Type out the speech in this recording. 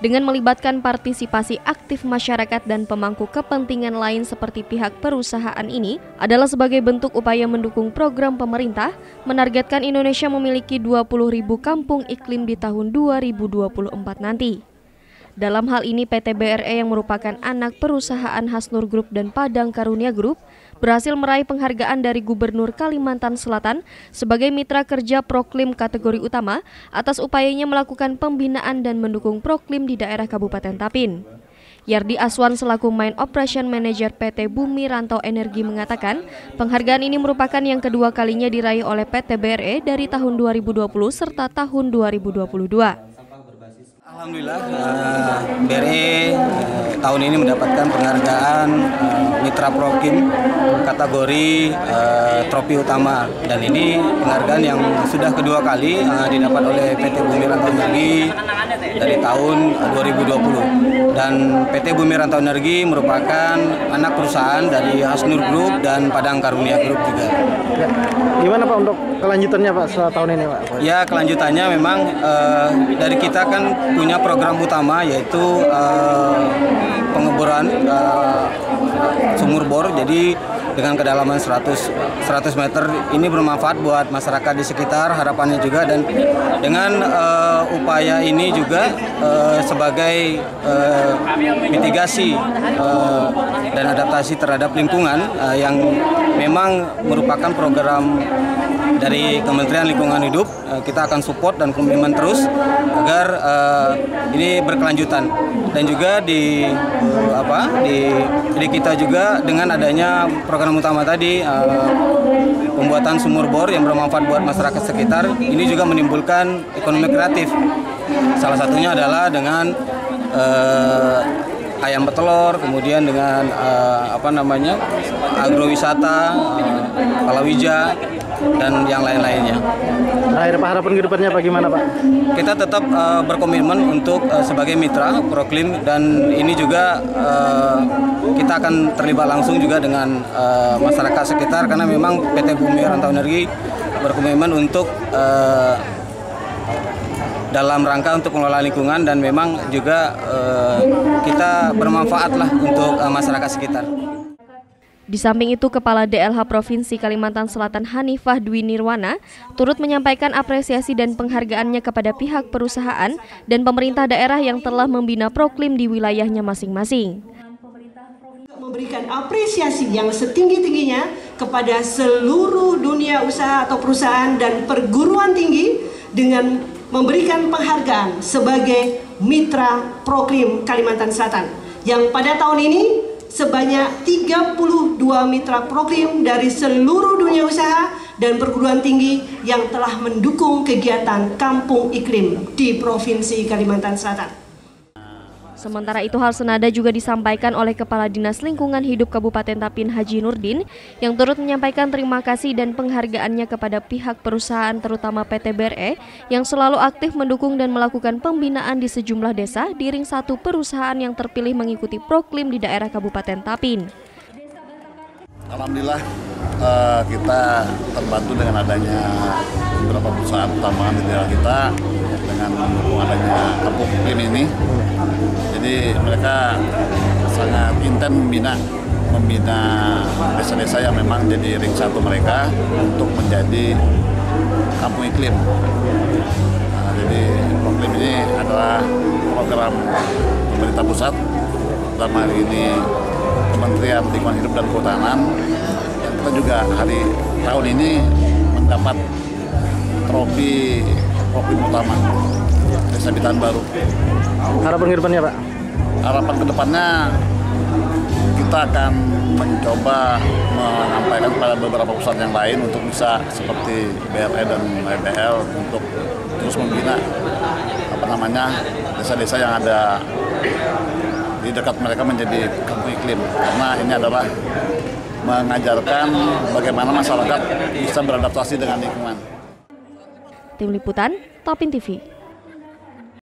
dengan melibatkan partisipasi aktif masyarakat dan pemangku kepentingan lain seperti pihak perusahaan ini adalah sebagai bentuk upaya mendukung program pemerintah menargetkan Indonesia memiliki 20 ribu kampung iklim di tahun 2024 nanti. Dalam hal ini PT BRE yang merupakan anak perusahaan Hasnur Group dan Padang Karunia Group berhasil meraih penghargaan dari Gubernur Kalimantan Selatan sebagai mitra kerja Proklim kategori utama atas upayanya melakukan pembinaan dan mendukung Proklim di daerah Kabupaten Tapin. Yardi Aswan selaku Main Operation Manager PT Bumi Rantau Energi mengatakan, penghargaan ini merupakan yang kedua kalinya diraih oleh PT BRE dari tahun 2020 serta tahun 2022. Alhamdulillah uh, eh, BRI uh, eh, tahun ini mendapatkan penghargaan uh, Mitra Prokim kategori uh, trofi utama. Dan ini penghargaan yang sudah kedua kali uh, didapat oleh PT Bumi Rantau Energi dari tahun 2020 dan PT Bumi Rantau Energi merupakan anak perusahaan dari Hasnur Group dan Padang Karunia Group juga. Ya. Gimana Pak untuk kelanjutannya Pak setelah tahun ini Pak? Ya kelanjutannya memang uh, dari kita kan punya punya program utama yaitu uh, pengeboran uh, sumur bor. Jadi dengan kedalaman 100 100 meter ini bermanfaat buat masyarakat di sekitar harapannya juga. Dan dengan uh, upaya ini juga uh, sebagai uh, mitigasi uh, dan adaptasi terhadap lingkungan uh, yang memang merupakan program dari Kementerian Lingkungan Hidup kita akan support dan komitmen terus agar uh, ini berkelanjutan. Dan juga di apa di di kita juga dengan adanya program utama tadi uh, pembuatan sumur bor yang bermanfaat buat masyarakat sekitar ini juga menimbulkan ekonomi kreatif. Salah satunya adalah dengan uh, ayam petelur, kemudian dengan uh, apa namanya agrowisata, uh, palawija, dan yang lain-lainnya. Akhir Pak harapan ke depannya apa gimana Pak? Kita tetap uh, berkomitmen untuk uh, sebagai mitra Proklim dan ini juga uh, kita akan terlibat langsung juga dengan uh, masyarakat sekitar karena memang PT Bumi Rantau Energi berkomitmen untuk uh, dalam rangka untuk mengelola lingkungan dan memang juga uh, kita bermanfaat lah untuk uh, masyarakat sekitar. Di samping itu, Kepala DLH Provinsi Kalimantan Selatan Hanifah Dwi Nirwana turut menyampaikan apresiasi dan penghargaannya kepada pihak perusahaan dan pemerintah daerah yang telah membina proklim di wilayahnya masing-masing. Memberikan apresiasi yang setinggi-tingginya kepada seluruh dunia usaha atau perusahaan dan perguruan tinggi dengan memberikan penghargaan sebagai Mitra Proklim Kalimantan Selatan yang pada tahun ini sebanyak 32 mitra proklim dari seluruh dunia usaha dan perguruan tinggi yang telah mendukung kegiatan Kampung Iklim di Provinsi Kalimantan Selatan. Sementara itu hal senada juga disampaikan oleh Kepala Dinas Lingkungan Hidup Kabupaten Tapin Haji Nurdin yang turut menyampaikan terima kasih dan penghargaannya kepada pihak perusahaan terutama PT BRE yang selalu aktif mendukung dan melakukan pembinaan di sejumlah desa di ring satu perusahaan yang terpilih mengikuti proklim di daerah Kabupaten Tapin. Alhamdulillah uh, kita terbantu dengan adanya beberapa perusahaan tambangan di daerah kita dengan mendukung adanya kampung iklim ini jadi mereka sangat intens membina membina desa-desa yang memang jadi ring satu mereka untuk menjadi kampung iklim. Nah, jadi proklim ini adalah program pemerintah pusat, pertama hari ini Kementerian Lingkungan Hidup dan Kehutanan kita juga hari tahun ini mendapat trofi proklim utama Desa Bitan Baru. Harapan ke depannya Pak? harapan ke depannya kita akan mencoba menyampaikan kepada beberapa pusat yang lain untuk bisa seperti BRE dan BBL untuk terus membina apa namanya desa-desa yang ada di dekat mereka menjadi kampung iklim karena ini adalah mengajarkan bagaimana masyarakat bisa beradaptasi dengan lingkungan. Tim Liputan, Tapin TV.